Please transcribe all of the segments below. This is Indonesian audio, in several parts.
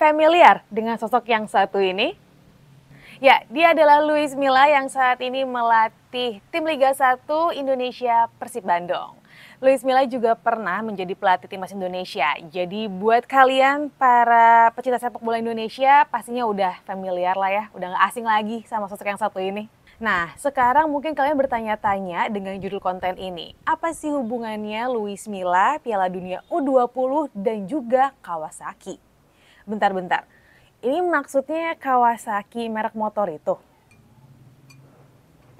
Familiar dengan sosok yang satu ini? Ya, dia adalah Luis Milla yang saat ini melatih tim Liga 1 Indonesia Persib Bandung. Luis Milla juga pernah menjadi pelatih timnas Indonesia. Jadi buat kalian para pecinta sepak bola Indonesia pastinya udah familiar lah ya, udah gak asing lagi sama sosok yang satu ini. Nah, sekarang mungkin kalian bertanya-tanya dengan judul konten ini. Apa sih hubungannya Luis Milla, Piala Dunia U20, dan juga Kawasaki? Bentar-bentar. Ini maksudnya Kawasaki merek motor itu?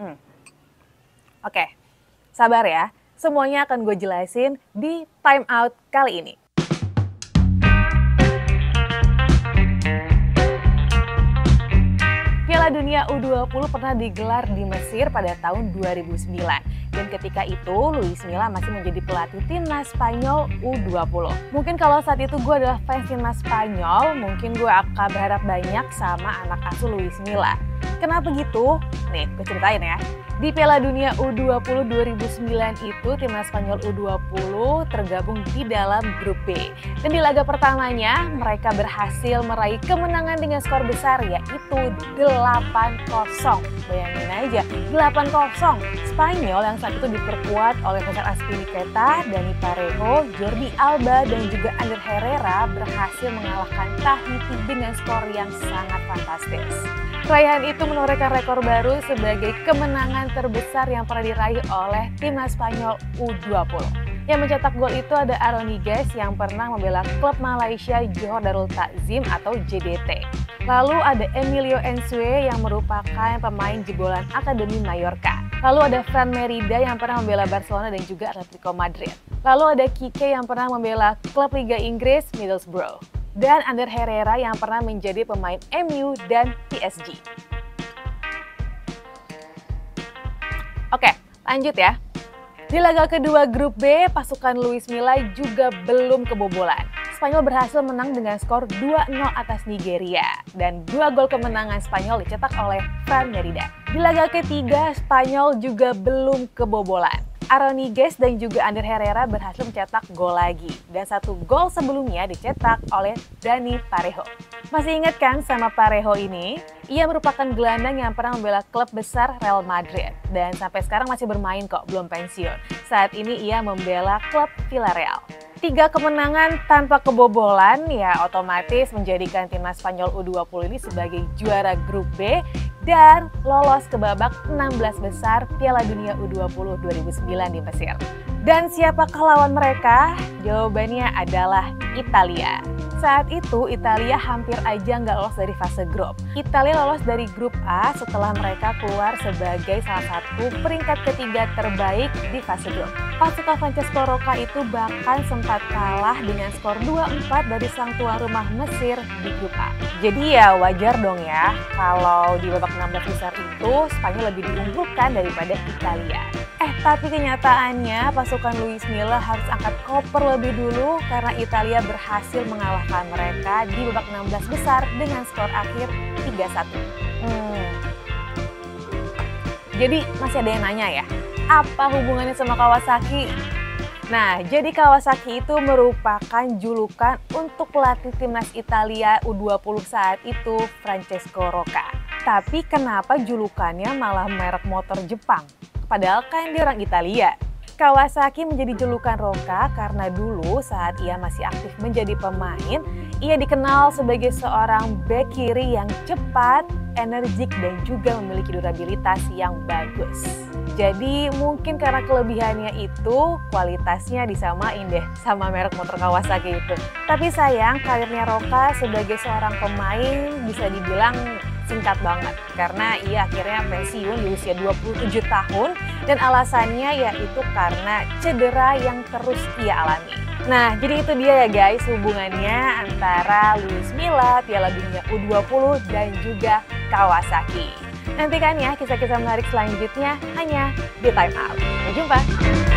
Hmm. Oke, sabar ya. Semuanya akan gue jelasin di time out kali ini. Piala Dunia U20 pernah digelar di Mesir pada tahun 2009. Dan ketika itu, Luis Milla masih menjadi pelatih timnas Spanyol U20. Mungkin kalau saat itu gue adalah fans timnas Spanyol, mungkin gue akan berharap banyak sama anak asuh Luis Milla. Kenapa gitu? Nih, gue ceritain ya. Di Piala Dunia U20 2009 itu timnas Spanyol U20 tergabung di dalam grup B. Dan di laga pertamanya mereka berhasil meraih kemenangan dengan skor besar yaitu 8-0. Bayangin aja, 8-0. Spanyol yang saat itu diperkuat oleh Cesar Azpilicueta, Dani Parejo, Jordi Alba dan juga Ander Herrera berhasil mengalahkan Tahiti dengan skor yang sangat fantastis. Raihan itu menorehkan rekor baru sebagai kemenangan terbesar yang pernah diraih oleh timnas Spanyol U20. Yang mencetak gol itu ada Aaron Higuez yang pernah membela klub Malaysia Johor Darul Takzim atau JDT. Lalu ada Emilio Ensue yang merupakan pemain jebolan Akademi Mallorca. Lalu ada Fran Merida yang pernah membela Barcelona dan juga Atletico Madrid. Lalu ada Kike yang pernah membela klub Liga Inggris Middlesbrough dan Ander Herrera yang pernah menjadi pemain MU dan PSG. Oke, lanjut ya. Di laga kedua grup B, pasukan Luis Milla juga belum kebobolan. Spanyol berhasil menang dengan skor 2-0 atas Nigeria. Dan dua gol kemenangan Spanyol dicetak oleh Fran Merida. Di laga ketiga, Spanyol juga belum kebobolan. Aroniges dan juga Ander Herrera berhasil mencetak gol lagi. Dan satu gol sebelumnya dicetak oleh Dani Parejo. Masih ingat kan sama Parejo ini? Ia merupakan gelandang yang pernah membela klub besar Real Madrid. Dan sampai sekarang masih bermain kok, belum pensiun. Saat ini ia membela klub Villarreal. Tiga kemenangan tanpa kebobolan ya otomatis menjadikan timnas Spanyol U20 ini sebagai juara grup B dan lolos ke babak 16 besar Piala Dunia U20 2009 di Mesir. Dan siapakah lawan mereka? Jawabannya adalah Italia. Saat itu Italia hampir aja nggak lolos dari fase grup. Italia lolos dari grup A setelah mereka keluar sebagai salah satu peringkat ketiga terbaik di fase grup. Pasukan Francesco Roca itu bahkan sempat kalah dengan skor 2-4 dari sang tuan rumah Mesir di grup A. Jadi ya wajar dong ya kalau di babak 16 besar itu Spanyol lebih diunggulkan daripada Italia. Eh tapi kenyataannya pasukan Luis Milla harus angkat koper lebih dulu karena Italia berhasil mengalahkan mereka di babak 16 besar dengan skor akhir 3-1. Hmm. Jadi masih ada yang nanya ya, apa hubungannya sama Kawasaki? Nah, jadi Kawasaki itu merupakan julukan untuk pelatih timnas Italia U20 saat itu, Francesco Rocca. Tapi kenapa julukannya malah merek motor Jepang? Padahal kan dia orang Italia. Kawasaki menjadi julukan Roka karena dulu saat ia masih aktif menjadi pemain, ia dikenal sebagai seorang back kiri yang cepat, energik, dan juga memiliki durabilitas yang bagus. Jadi mungkin karena kelebihannya itu kualitasnya disamain deh sama merek motor Kawasaki itu. Tapi sayang karirnya Roka sebagai seorang pemain bisa dibilang singkat banget karena ia akhirnya pensiun di usia 27 tahun dan alasannya yaitu karena cedera yang terus ia alami. Nah, jadi itu dia ya guys hubungannya antara Luis Milla, Piala Dunia U20 dan juga Kawasaki. Nantikan ya kisah-kisah menarik selanjutnya hanya di Time Out. Sampai jumpa!